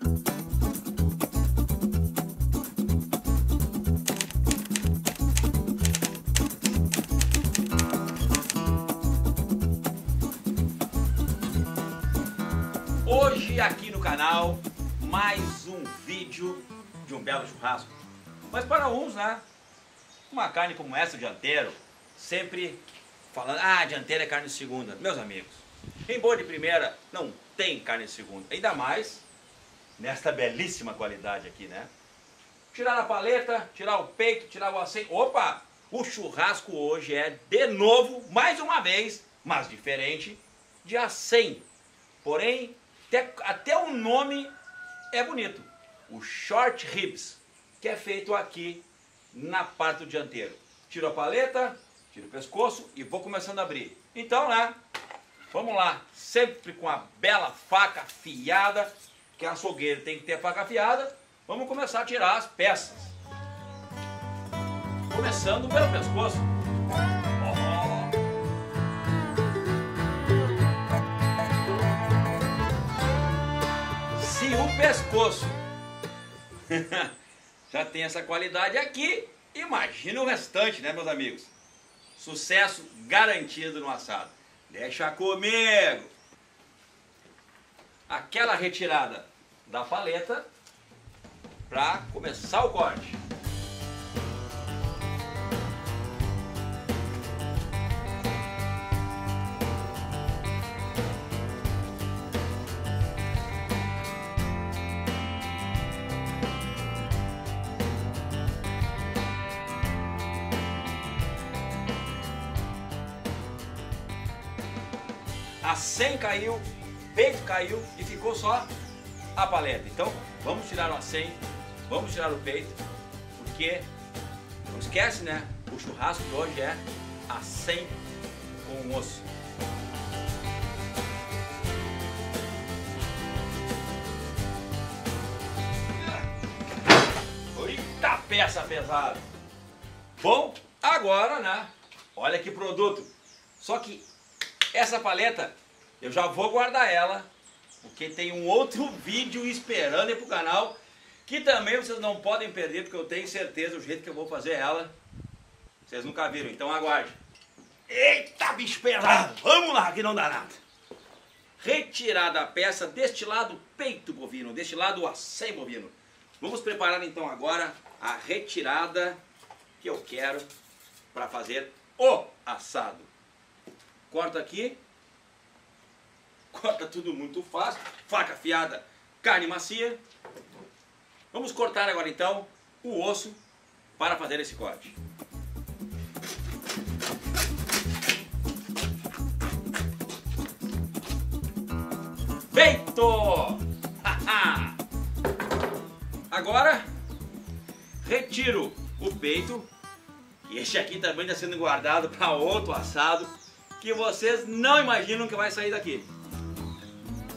Hoje aqui no canal, mais um vídeo de um belo churrasco. Mas para uns, né, uma carne como essa, dianteiro, sempre falando, ah, dianteiro é carne de segunda. Meus amigos, em boa de primeira não tem carne de segunda. Ainda mais nesta belíssima qualidade aqui, né? Tirar a paleta, tirar o peito, tirar o aceite. Opa! O churrasco hoje é de novo, mais uma vez, mas diferente, de acém. Porém, até, até o nome é bonito. O short ribs, que é feito aqui na parte do dianteiro. Tiro a paleta, tiro o pescoço e vou começando a abrir. Então, né? Vamos lá, sempre com a bela faca afiada, que a açougueiro tem que ter faca afiada. Vamos começar a tirar as peças. Começando pelo pescoço. Se o pescoço já tem essa qualidade aqui, imagina o restante, né, meus amigos? Sucesso garantido no assado. Deixa comigo! Aquela retirada da paleta para começar o corte. A 100 caiu, peito caiu e ficou só a paleta. Então, vamos tirar o 100, vamos tirar o peito, porque não esquece, né? O churrasco de hoje é a 100 com osso. Eita peça pesada! Bom, agora, né? Olha que produto. Só que essa paleta, eu já vou guardar ela, porque tem um outro vídeo esperando aí pro canal, que também vocês não podem perder, porque eu tenho certeza o jeito que eu vou fazer ela, vocês nunca viram, então aguarde. Eita, bicho pesado! Vamos lá, que não dá nada. Retirada a peça deste lado peito bovino, deste lado o acém bovino. Vamos preparar então agora a retirada que eu quero para fazer o assado. Corta aqui. Corta tudo muito fácil. Faca afiada, carne macia. Vamos cortar agora então o osso para fazer esse corte. Feito! Agora retiro o peito. E este aqui também está sendo guardado para outro assado que vocês não imaginam que vai sair daqui.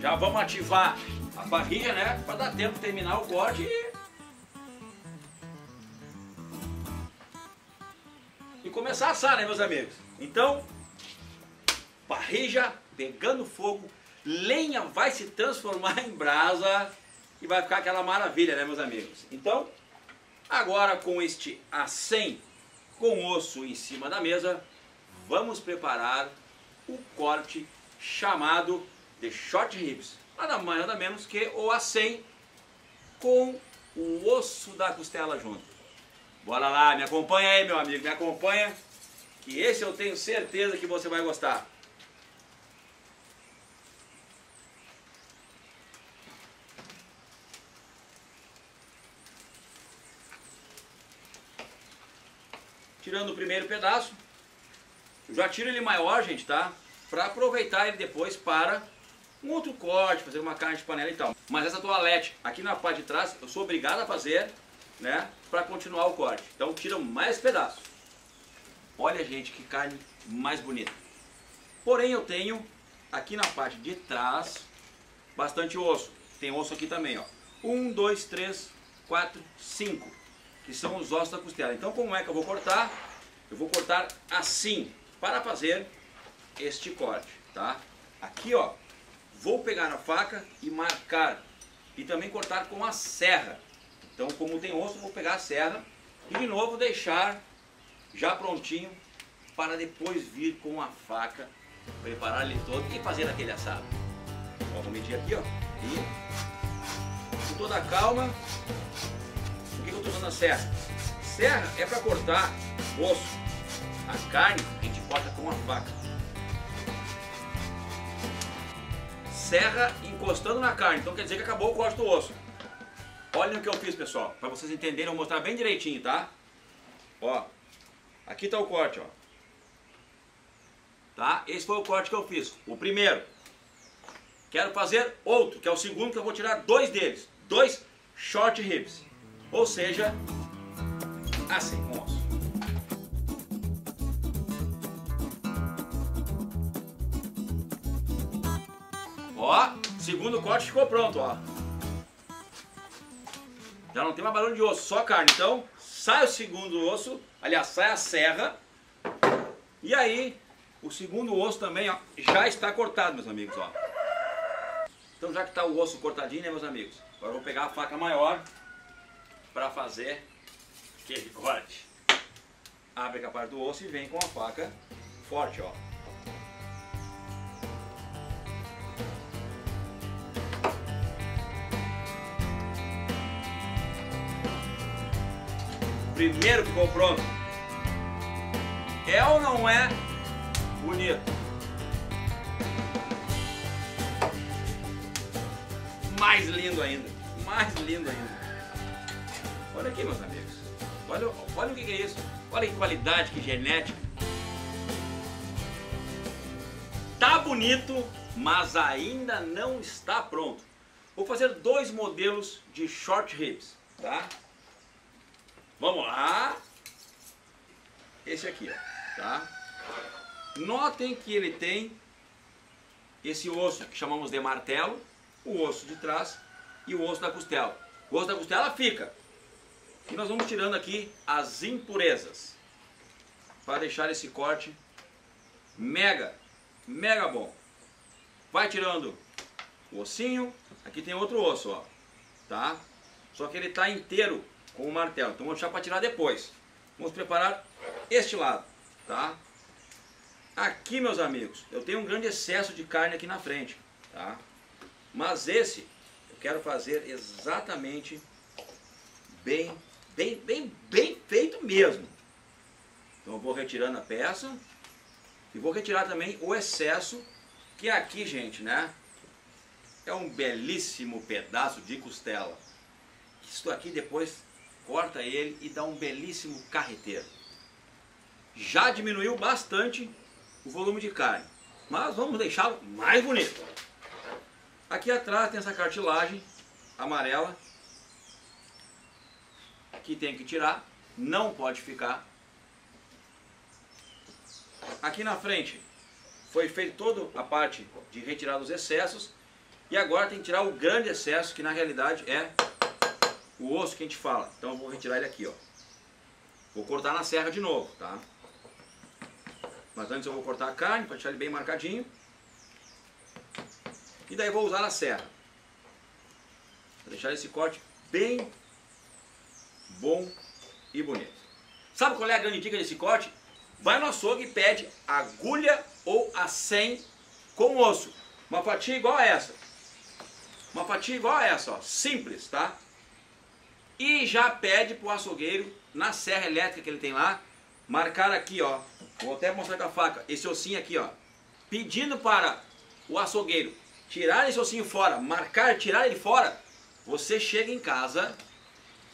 Já vamos ativar a barriga, né? Para dar tempo de terminar o corte e... e começar a assar, né, meus amigos? Então, parrija pegando fogo, lenha vai se transformar em brasa e vai ficar aquela maravilha, né, meus amigos? Então, agora com este acém com osso em cima da mesa, vamos preparar o corte chamado de short ribs. Nada mais, nada menos que o acém com o osso da costela junto. Bora lá, me acompanha aí, meu amigo, me acompanha, que esse eu tenho certeza que você vai gostar. Tirando o primeiro pedaço, já tiro ele maior, gente, tá? Para aproveitar ele depois para um outro corte, fazer uma carne de panela e tal. Mas essa toalete aqui na parte de trás, eu sou obrigado a fazer, né? Para continuar o corte. Então tira mais pedaços. Olha, gente, que carne mais bonita. Porém, eu tenho aqui na parte de trás bastante osso. Tem osso aqui também, ó. Um, dois, três, quatro, cinco. Que são os ossos da costela. Então, como é que eu vou cortar? Eu vou cortar assim, para fazer este corte, tá? Aqui, ó, vou pegar a faca e marcar e também cortar com a serra. Então, como tem osso, vou pegar a serra e de novo deixar já prontinho para depois vir com a faca, preparar ele todo e fazer aquele assado. Então, vou medir aqui, ó, e com toda a calma, por que eu estou usando a serra? Serra é para cortar osso. A carne a gente corta com a faca. Serra encostando na carne, então quer dizer que acabou o corte do osso. Olhem o que eu fiz, pessoal, para vocês entenderem, eu vou mostrar bem direitinho, tá? Ó, aqui está o corte, ó. Tá? Esse foi o corte que eu fiz, o primeiro. Quero fazer outro, que é o segundo, que eu vou tirar dois deles. Dois short ribs. Ou seja, assim, com osso. Segundo corte ficou pronto, ó. Já não tem mais barulho de osso, só carne. Então, sai o segundo osso, aliás, sai a serra. E aí, o segundo osso também ó, já está cortado, meus amigos. Ó. Então, já que está o osso cortadinho, né, meus amigos? Agora eu vou pegar a faca maior para fazer aquele corte. Abre a parte do osso e vem com a faca forte, ó. Primeiro ficou pronto. É ou não é bonito? Mais lindo ainda. Mais lindo ainda. Olha aqui, meus amigos. Olha, olha o que é isso. Olha que qualidade, que genética. Tá bonito, mas ainda não está pronto. Vou fazer dois modelos de short ribs, tá? Vamos lá. Esse aqui, ó, tá? Notem que ele tem esse osso que chamamos de martelo, o osso de trás e o osso da costela. O osso da costela fica. E nós vamos tirando aqui as impurezas para deixar esse corte mega, mega bom. Vai tirando o ossinho, aqui tem outro osso, ó, tá? Só que ele está inteiro com o martelo. Então vou deixar para tirar depois. Vamos preparar este lado, tá? Aqui, meus amigos, eu tenho um grande excesso de carne aqui na frente, tá? Mas esse eu quero fazer exatamente bem, bem, bem, bem feito mesmo. Então eu vou retirando a peça e vou retirar também o excesso que aqui, gente, né? É um belíssimo pedaço de costela. Isso aqui depois corta ele e dá um belíssimo carreteiro. Já diminuiu bastante o volume de carne, mas vamos deixá-lo mais bonito. Aqui atrás tem essa cartilagem amarela que tem que tirar, não pode ficar. Aqui na frente foi feito toda a parte de retirar os excessos e agora tem que tirar o grande excesso que na realidade é o osso que a gente fala. Então eu vou retirar ele aqui, ó. Vou cortar na serra de novo, tá? Mas antes eu vou cortar a carne para deixar ele bem marcadinho. E daí vou usar a serra. Vou deixar esse corte bem bom e bonito. Sabe qual é a grande dica desse corte? Vai no açougue e pede agulha ou a 100 com osso. Uma fatia igual a essa. Uma fatia igual a essa, ó. Simples, tá? E já pede para o açougueiro, na serra elétrica que ele tem lá, marcar aqui, ó. Vou até mostrar com a faca, esse ossinho aqui, ó. Pedindo para o açougueiro tirar esse ossinho fora, marcar, tirar ele fora. Você chega em casa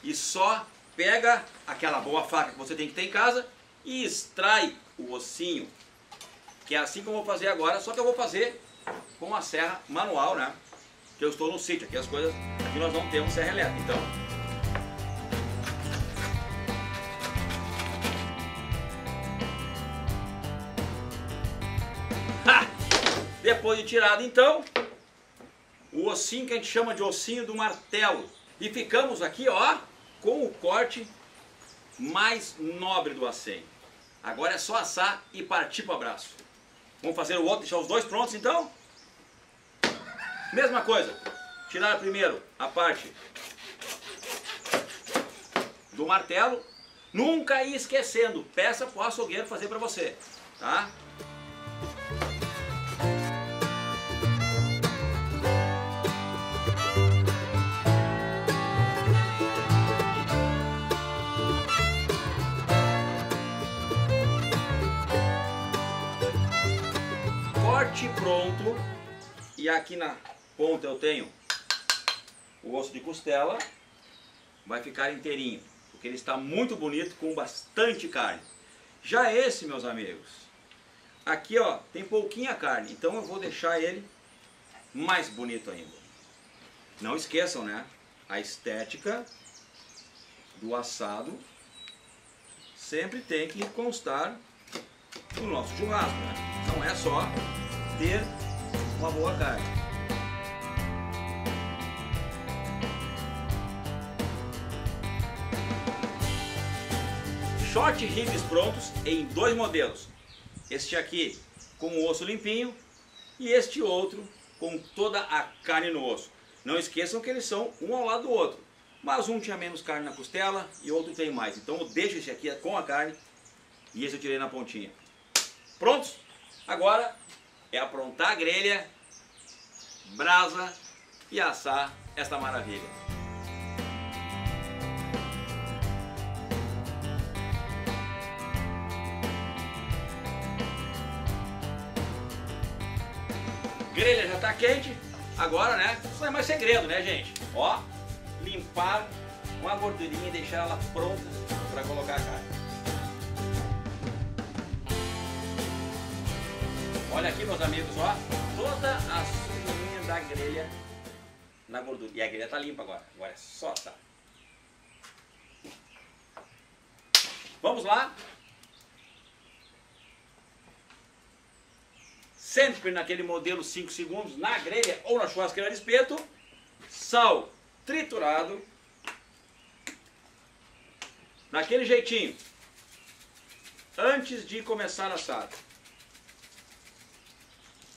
e só pega aquela boa faca que você tem que ter em casa e extrai o ossinho. Que é assim que eu vou fazer agora, só que eu vou fazer com a serra manual, né? Que eu estou no sítio, aqui as coisas, aqui nós não temos serra elétrica, então Depois de tirado então, o ossinho que a gente chama de ossinho do martelo. E ficamos aqui, ó, com o corte mais nobre do acém. Agora é só assar e partir para o abraço. Vamos fazer o outro, deixar os dois prontos então? Mesma coisa. tirar primeiro a parte do martelo. Nunca ir esquecendo, peça para o açougueiro fazer para você, tá? E aqui na ponta eu tenho o osso de costela. Vai ficar inteirinho porque ele está muito bonito com bastante carne. Já esse, meus amigos, aqui ó, tem pouquinha carne, então eu vou deixar ele mais bonito ainda. Não esqueçam, né? A estética do assado sempre tem que constar no nosso churrasco, né? Não é só ter uma boa carne. short ribs prontos em dois modelos. Este aqui com o osso limpinho e este outro com toda a carne no osso. Não esqueçam que eles são um ao lado do outro. Mas um tinha menos carne na costela e outro tem mais. Então eu deixo esse aqui com a carne e esse eu tirei na pontinha. Prontos? Agora é aprontar a grelha, brasa e assar esta maravilha. grelha já está quente, agora, né, isso não é mais segredo, né, gente? Ó, limpar com a gordurinha e deixar ela pronta para colocar a carne. Olha aqui, meus amigos, ó, toda a sujeirinha da grelha na gordura. E a grelha tá limpa agora, agora é só tá. Vamos lá, sempre naquele modelo 5 segundos, na grelha ou na churrasqueira de espeto, sal triturado, naquele jeitinho, antes de começar a assar.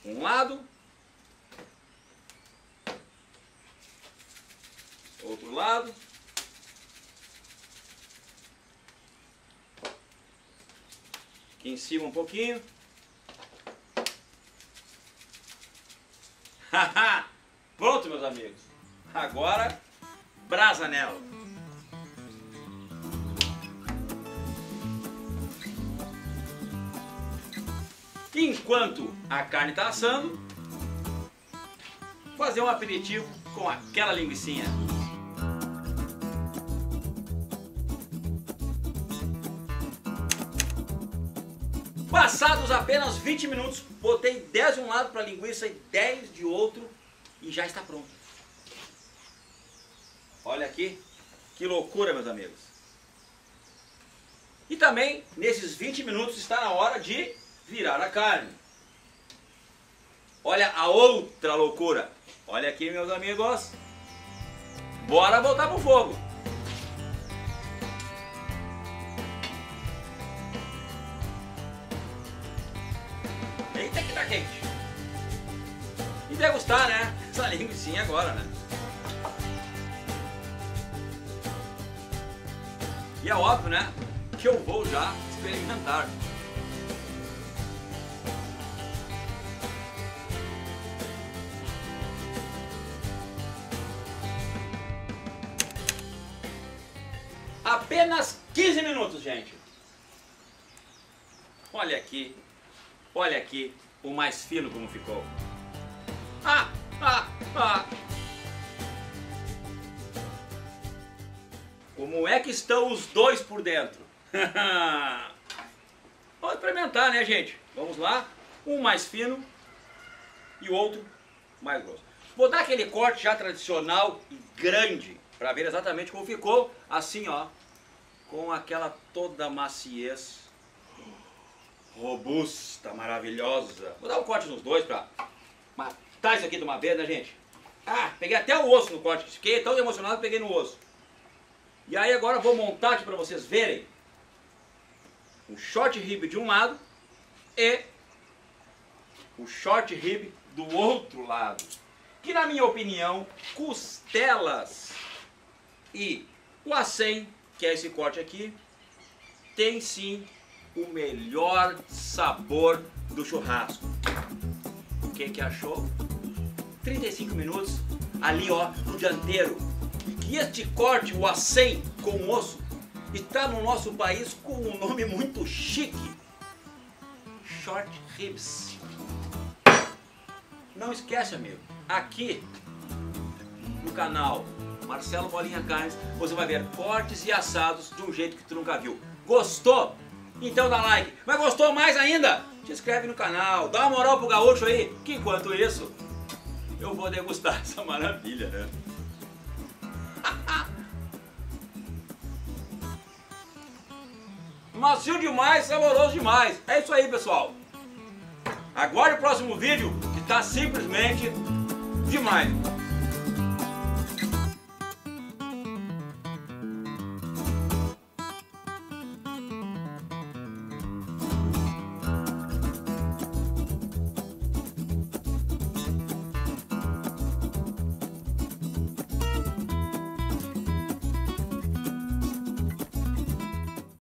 Um lado, outro lado, aqui em cima um pouquinho. Pronto, meus amigos. Agora, brasa nela. Enquanto a carne está assando, fazer um aperitivo com aquela linguiçinha. Passados apenas 20 minutos, botei 10 de um lado para a linguiça e 10 de outro e já está pronto. Olha aqui, que loucura, meus amigos. E também, nesses 20 minutos, está na hora de virar a carne. Olha a outra loucura. Olha aqui, meus amigos. Bora voltar pro fogo. quente. E degustar, né? Essa linguiça agora, né? E é óbvio, né? Que eu vou já experimentar. 15 minutos, gente. Olha aqui, olha aqui o mais fino como ficou. Ah, ah, ah. Como é que estão os dois por dentro? Vamos experimentar, né, gente? Vamos lá. Um mais fino e o outro mais grosso. Vou dar aquele corte já tradicional e grande para ver exatamente como ficou. Assim, ó, com aquela toda maciez robusta, maravilhosa. Vou dar um corte nos dois pra matar isso aqui de uma vez, né, gente? Ah, peguei até o osso no corte. Fiquei tão emocionado que peguei no osso. E aí agora vou montar aqui pra vocês verem o short rib de um lado e o short rib do outro lado. que na minha opinião, costelas e o acém, que é esse corte aqui, tem sim o melhor sabor do churrasco. O que que achou? 35 minutos ali ó, no dianteiro. E este corte, o acém com osso, está no nosso país com um nome muito chique. Short ribs. Não esquece, amigo, aqui no canal Marcelo Bolinha Carnes, você vai ver cortes e assados de um jeito que tu nunca viu. Gostou? Então dá like. Mas gostou mais ainda? Te inscreve no canal, dá uma moral pro gaúcho aí, que enquanto isso, eu vou degustar essa maravilha, né? Macio demais, saboroso demais. É isso aí, pessoal. Aguarde o próximo vídeo, que está simplesmente demais.